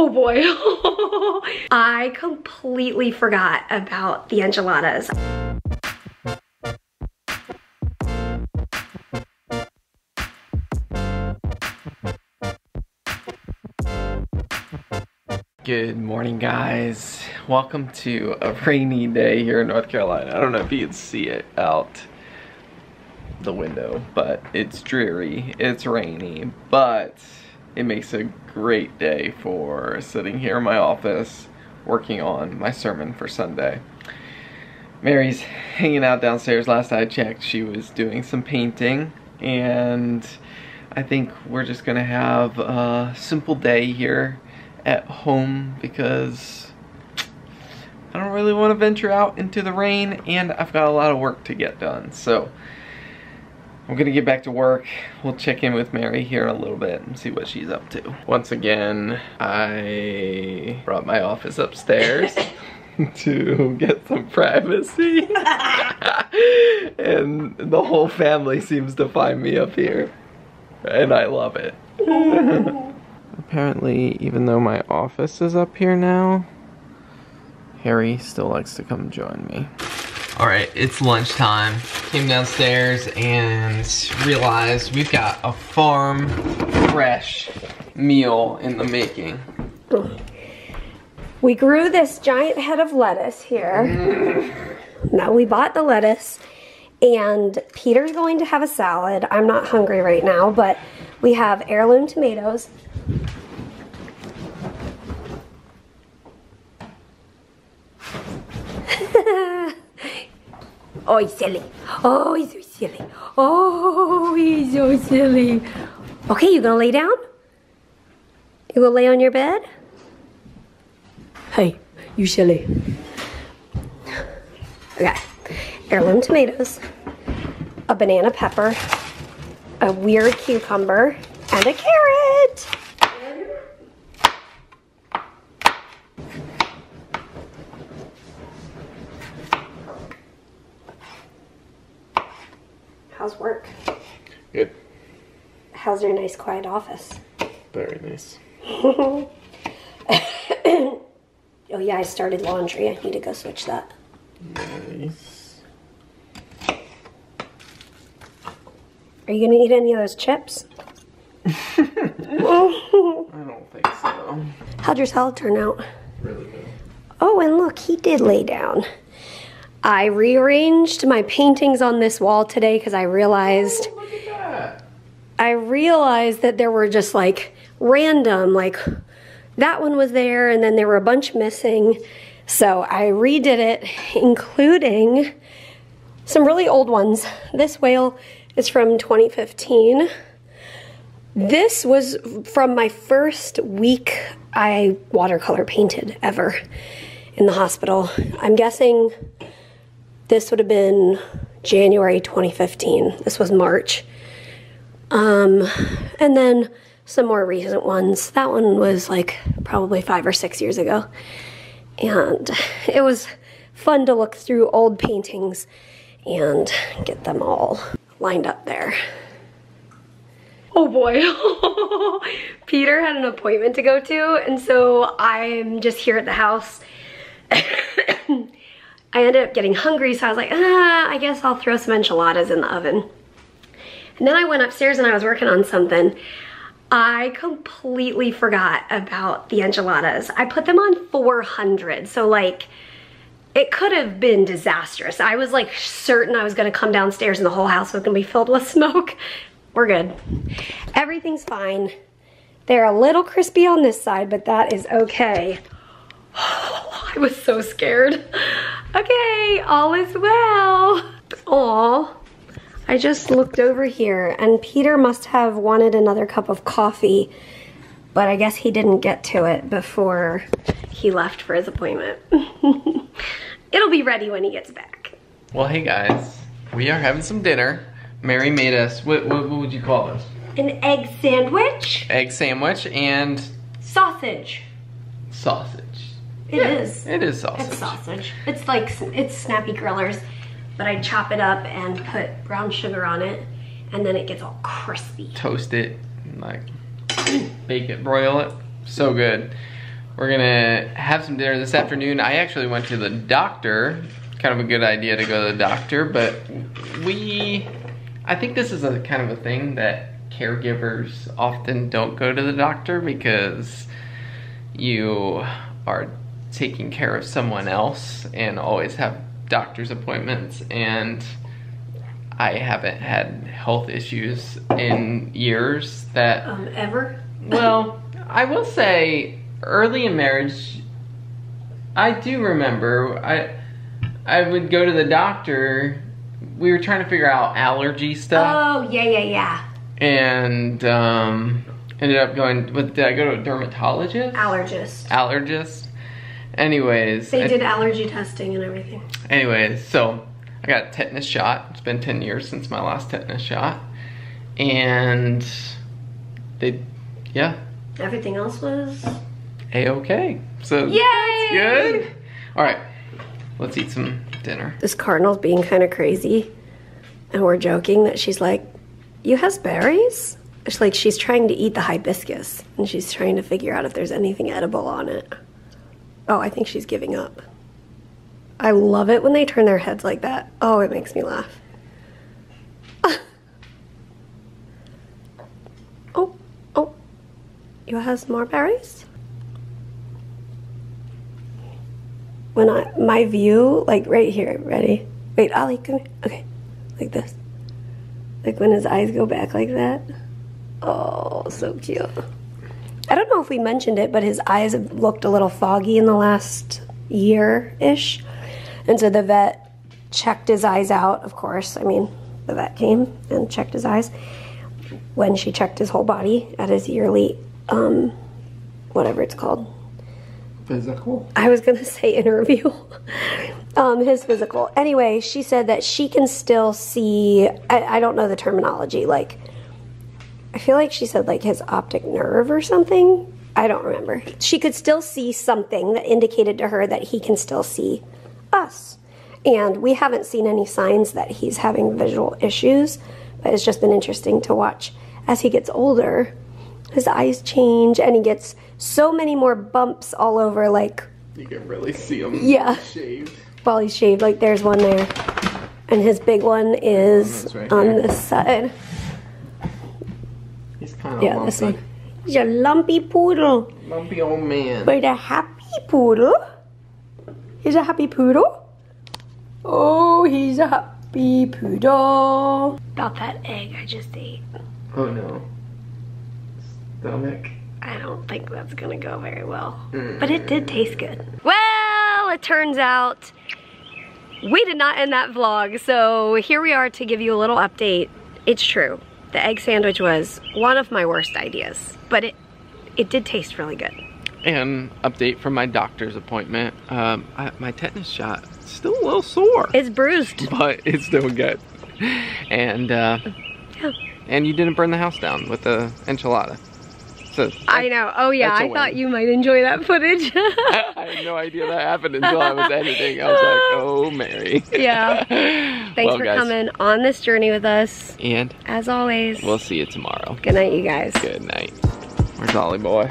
Oh boy. I completely forgot about the enchiladas. Good morning guys. Welcome to a rainy day here in North Carolina. I don't know if you can see it out the window, but it's dreary, it's rainy, but it makes a great day for sitting here in my office working on my sermon for Sunday. Mary's hanging out downstairs. Last I checked, she was doing some painting and I think we're just gonna have a simple day here at home because I don't really want to venture out into the rain and I've got a lot of work to get done. So I'm gonna get back to work. We'll check in with Mary here a little bit and see what she's up to. Once again, I brought my office upstairs to get some privacy. and the whole family seems to find me up here. And I love it. Apparently, even though my office is up here now, Harry still likes to come join me. Alright, it's lunchtime. Came downstairs and realized we've got a farm fresh meal in the making. We grew this giant head of lettuce here. Mm. now we bought the lettuce and Peter's going to have a salad. I'm not hungry right now, but we have heirloom tomatoes. Oh, he's silly. Oh, he's so silly. Oh, he's so silly. Okay, you gonna lay down? You gonna lay on your bed? Hey, you silly. Okay, heirloom tomatoes, a banana pepper, a weird cucumber, and a carrot. Work? Good. How's your nice quiet office? Very nice. oh yeah, I started laundry. I need to go switch that. Nice. Are you gonna eat any of those chips? I don't think so. How'd your salad turn out? Really good. Oh, and look, he did lay down. I rearranged my paintings on this wall today because I realized oh, that. I realized that there were just like random, like that one was there and then there were a bunch missing. So I redid it, including some really old ones. This whale is from 2015. This was from my first week I watercolor painted ever in the hospital. I'm guessing this would have been January 2015. This was March. Um, and then some more recent ones. That one was like probably five or six years ago. And it was fun to look through old paintings and get them all lined up there. Oh boy. Peter had an appointment to go to, and so I'm just here at the house. I ended up getting hungry, so I was like, ah, I guess I'll throw some enchiladas in the oven. And then I went upstairs and I was working on something. I completely forgot about the enchiladas. I put them on 400, so like, it could have been disastrous. I was like certain I was gonna come downstairs and the whole house was gonna be filled with smoke. We're good. Everything's fine. They're a little crispy on this side, but that is okay. I was so scared. Okay, all is well. Aw. I just looked over here and Peter must have wanted another cup of coffee, but I guess he didn't get to it before he left for his appointment. It'll be ready when he gets back. Well, hey guys, we are having some dinner. Mary made us, what, what, what would you call this? An egg sandwich, Egg sandwich and sausage. sausage. It is. It is sausage. It's sausage. It's like, it's snappy grillers, but I chop it up and put brown sugar on it, and then it gets all crispy. Toast it, and, like bake it, broil it. So good. we're gonna have some dinner this afternoon. I actually went to the doctor. Kind of a good idea to go to the doctor, but we, I think this is a kind of a thing that caregivers often don't go to the doctor because you are taking care of someone else and always have doctor's appointments and I haven't had health issues in years that Um, ever? well, I will say early in marriage I do remember I I would go to the doctor we were trying to figure out allergy stuff Oh, yeah, yeah, yeah. and um ended up going with did I go to a dermatologist? Allergist. allergist. Anyways, They I- did allergy testing and everything. anyways, so I got a tetanus shot. It's been 10 years since my last tetanus shot. And they, yeah, Everything else was. A-okay. So Yay! that's good. All right, let's eat some dinner. This cardinal's being kind of crazy, and we're joking that she's like, "You has berries." It's like she's trying to eat the hibiscus, and she's trying to figure out if there's anything edible on it. Oh, I think she's giving up. I love it when they turn their heads like that. Oh, it makes me laugh. oh, oh, you has more berries? when I my view, like right here, ready? Wait, Ollie, come here. Okay, like this. Like when his eyes go back like that. Oh, so cute. I don't know if we mentioned it, but his eyes have looked a little foggy in the last year ish. And so the vet checked his eyes out, of course. I mean, the vet came and checked his eyes when she checked his whole body at his yearly, um, whatever it's called, Physical? I was gonna say interview. um, his physical. Anyway, she said that she can still see. I, I don't know the terminology. Like, I feel like she said like his optic nerve or something. I don't remember. She could still see something that indicated to her that he can still see us. And we haven't seen any signs that he's having visual issues, but it's just been interesting to watch as he gets older. His eyes change and he gets so many more bumps all over, like You can really see them Yeah. shaved. while he's shaved. Like there's one there. And his big one is That's right on there. this side. He's kind of Yeah, lumpy. this one. He's a lumpy poodle. Lumpy old man. But a happy poodle. He's a happy poodle. Oh, he's a happy poodle. About that egg I just ate. Oh no. Stomach. I don't think that's gonna go very well. Mm. But it did taste good. Well, it turns out we did not end that vlog, so here we are to give you a little update. It's true. The egg sandwich was one of my worst ideas, but it it did taste really good. And update from my doctor's appointment. Um, I, my tetanus shot still a little sore, It's bruised. but it's still good. And uh, Yeah. and you didn't burn the house down with the enchilada. I know. Oh yeah, I I thought you might enjoy that footage. I had no idea that happened until I was editing. I was like, oh Mary. Yeah. Thanks Well, for guys, coming on this journey with us. And As always. we'll see you tomorrow. Good night, you guys. Good night. Where's Ollie boy?